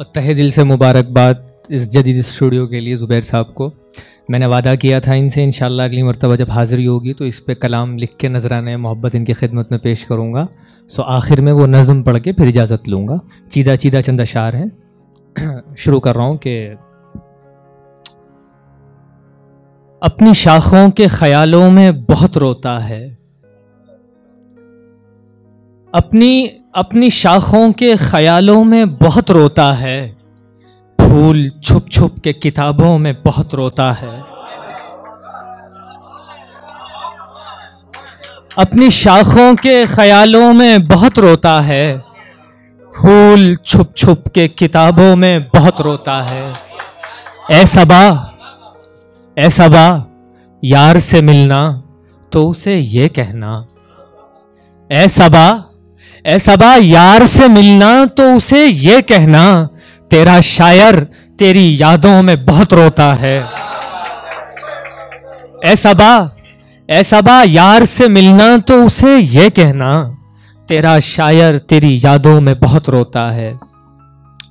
और तहे दिल से मुबारकबाद इस जदीद स्टूडियो के लिए ज़ुबैर साहब को। मैंने वादा किया था इनसे इन अगली मरतबा जब हाज़िरी होगी तो इस पर कलाम लिख के नजराने मोहब्बत इनकी खिदमत में पेश करूँगा। सो आखिर में वो नज़म पढ़ के फिर इजाज़त लूँगा। चीदा चीदा चंद अशार हैं। शुरू कर रहा हूँ कि अपनी शाखों के ख्यालों में बहुत रोता है। अपनी अपनी शाखों के ख्यालों में बहुत रोता है। फूल छुप छुप के किताबों में बहुत रोता है। अपनी शाखों के ख्यालों में बहुत रोता है। फूल छुप छुप के किताबों में बहुत रोता है। ए सबा ए सबा, यार से मिलना तो उसे ये कहना। ए सबा ए सबा यार से मिलना तो उसे ये कहना, तेरा शायर तेरी यादों में बहुत रोता है। ऐसा बा ऐसा बा यार से मिलना तो उसे ये कहना, तेरा शायर तेरी यादों में बहुत रोता है।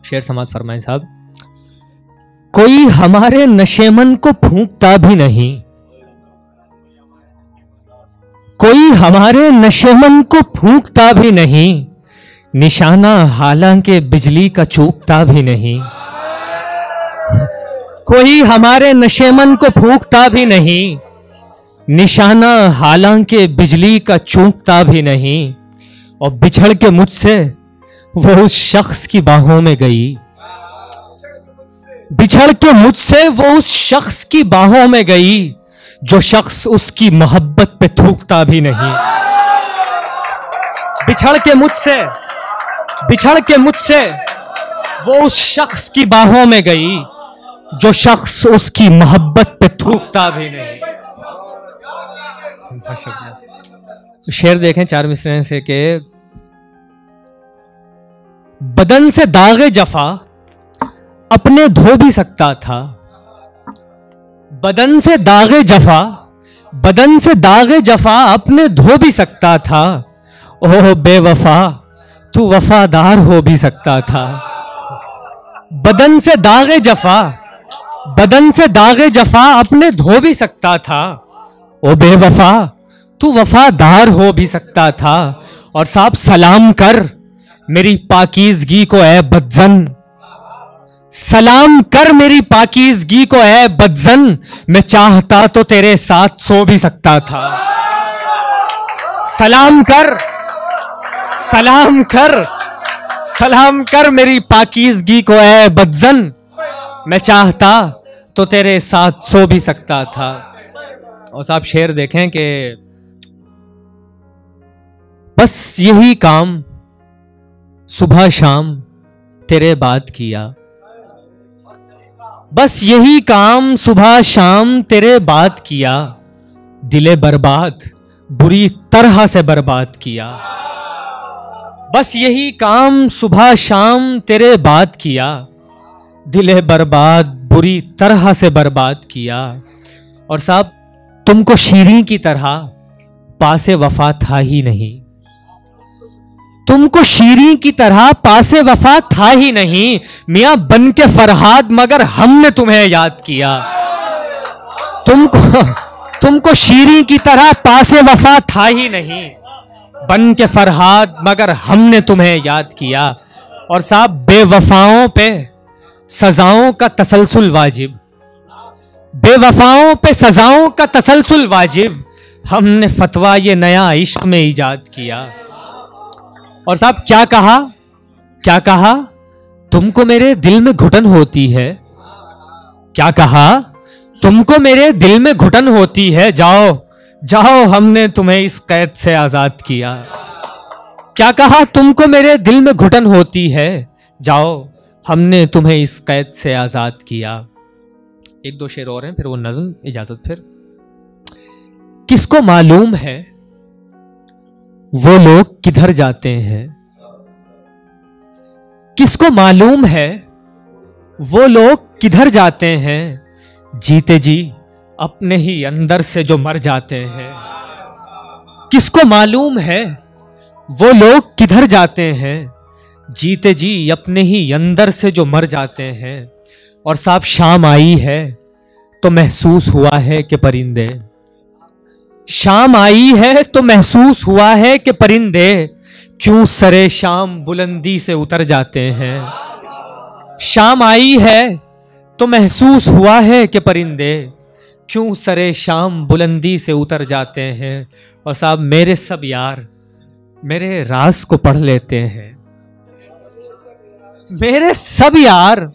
शेर समाज फरमाए साहब, कोई हमारे नशेमन को फूंकता भी नहीं कोई हमारे नशेमन को फूकता भी नहीं, निशाना हालाँकि बिजली का चूकता भी नहीं। कोई हमारे नशेमन को फूकता भी नहीं, निशाना हालाँकि बिजली का चूकता भी नहीं। और बिछड़ के मुझसे वो उस शख्स की बाहों में गई। बिछड़ के मुझसे वो उस शख्स की बाहों में गई। जो शख्स उसकी मोहब्बत पे थूकता भी नहीं। बिछड़ के मुझसे, बिछड़ के मुझसे वो उस शख्स की बाहों में गई, जो शख्स उसकी मोहब्बत पे थूकता भी नहीं। शेर देखें चार मिसरे से के बदन से दागे जफा अपने धो भी सकता था बदन से दागे जफा, बदन से दागे जफा अपने धो भी सकता था। ओह, बेवफा, तू वफादार हो भी सकता था। बदन से दागे जफा, बदन से दागे जफा अपने धो भी सकता था। ओ बेवफा, तू वफादार हो भी सकता था। और साहब, सलाम कर मेरी पाकिजगी को, ए बदजन। सलाम कर मेरी पाकिजगी को ए बदजन, मैं चाहता तो तेरे साथ सो भी सकता था। सलाम कर सलाम कर सलाम कर मेरी पाकिजगी को ए बदजन, मैं चाहता तो तेरे साथ सो भी सकता था। और साहब, शेर देखें कि बस यही काम सुबह शाम तेरे बात किया। बस यही काम सुबह शाम तेरे बात किया, दिले बर्बाद, बुरी तरह से बर्बाद किया। बस यही काम सुबह शाम तेरे बात किया, दिले बर्बाद, बुरी तरह से बर्बाद किया। और साहब, तुमको शीरी की तरह पासे वफा था ही नहीं। तुमको शीरी की तरह पासे वफा था ही नहीं। मियाँ बन के फरहाद, मगर हमने तुम्हें याद किया। तुमको तुमको शीरी की तरह पासे वफा था ही नहीं। बन के फरहाद, मगर हमने तुम्हें याद किया। और साहब, बेवफाओं पे सजाओं का तसलसल वाजिब। बेवफाओं पे सजाओं का तसलसल वाजिब। हमने फतवा ये नया इश्क में ईजाद किया। और साहब, क्या कहा? क्या कहा? तुमको मेरे दिल में घुटन होती है। क्या कहा? तुमको मेरे दिल में घुटन होती है। जाओ जाओ, हमने तुम्हें इस कैद से आज़ाद किया। क्या कहा? तुमको मेरे दिल में घुटन होती है। जाओ, हमने तुम्हें इस कैद से आज़ाद किया। एक दो शेर और हैं, फिर वो नज्म, इजाज़त फिर। किसको मालूम है? वो लोग किधर जाते हैं? किसको मालूम है वो लोग किधर जाते हैं? जीते जी, अपने ही अंदर से जो मर जाते हैं। किसको मालूम है वो लोग किधर जाते हैं? जीते जी, अपने ही अंदर से जो मर जाते हैं। और साहब, शाम आई है तो महसूस हुआ है कि परिंदे शाम आई है तो महसूस हुआ है कि परिंदे क्यों सरे शाम बुलंदी से उतर जाते हैं। शाम आई है तो महसूस हुआ है कि परिंदे क्यों सरे शाम बुलंदी से उतर जाते हैं। और साहब, मेरे सब यार मेरे राज को पढ़ लेते हैं। मेरे सब यार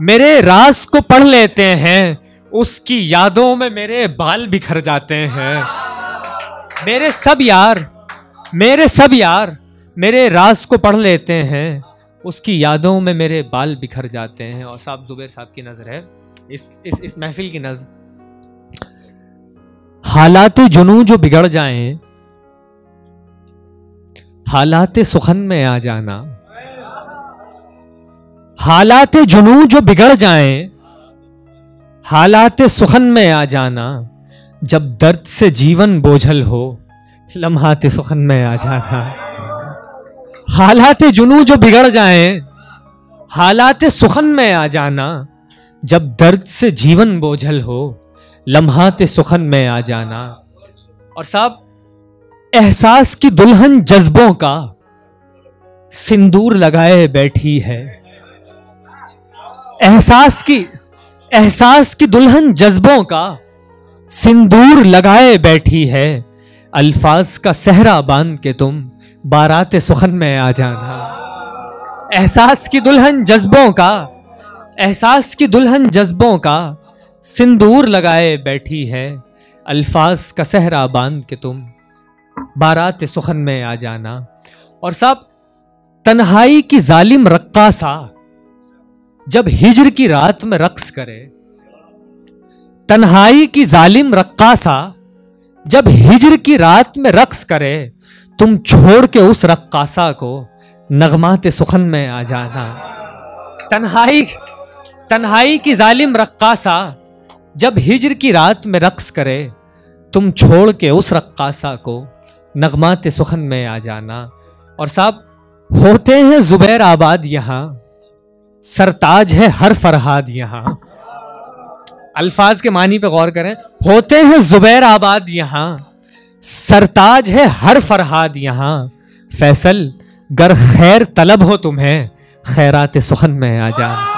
मेरे राज को पढ़ लेते हैं। उसकी यादों में मेरे बाल बिखर जाते हैं। मेरे सब यार, मेरे सब यार, मेरे राज को पढ़ लेते हैं। उसकी यादों में मेरे बाल बिखर जाते हैं। और साहब जुबैर साहब की नज़र है, इस इस इस महफिल की नज़र। हालात जुनू जो बिगड़ जाएँ, हालात सुखन में आ जाना। हालात जुनू जो बिगड़ जाएँ, हालात सुखन में आ जाना। जब दर्द से जीवन बोझल हो, लम्हात सुखन में आ जाना हालात जुनू जो बिगड़ जाए, हालात सुखन में आ जाना। जब दर्द से जीवन बोझल हो, लम्हात सुखन में आ जाना। और साहब, एहसास की दुल्हन जज्बों का सिंदूर लगाए बैठी है। एहसास की एहसास की दुल्हन जज्बों का सिंदूर लगाए बैठी है। अल्फाज का सहरा बाँध के तुम बारात सुखन में आ जाना। एहसास की दुल्हन जज्बों का, एहसास की दुल्हन जज्बों का सिंदूर लगाए बैठी है। अल्फाज का सहरा बाँध के तुम बारात सुखन में आ जाना। और सब तन्हाई की जालिम रक्का सा जब हिजर की रात में रक्स करे तन्हाई की जालिम रक्का सा, जब हिजर की रात में रक्स करे, तुम छोड़ के उस रक्कासा को नगमात सुखन में आ जाना। तन्हाई तन्हाई की जालिम रक्कासा जब हिजर की रात में रक्स करे, तुम छोड़ के उस रक्कासा को नगमात सुखन में आ जाना। और साहब, होते हैं जुबैर आबाद यहाँ, सरताज है हर फरहाद यहाँ। अल्फाज के मानी पे गौर करें, होते हैं जुबैर आबाद यहाँ, सरताज है हर फरहाद यहाँ। फैसल, गर खैर तलब हो तुम्हें, खैरात सुखन में आ जा।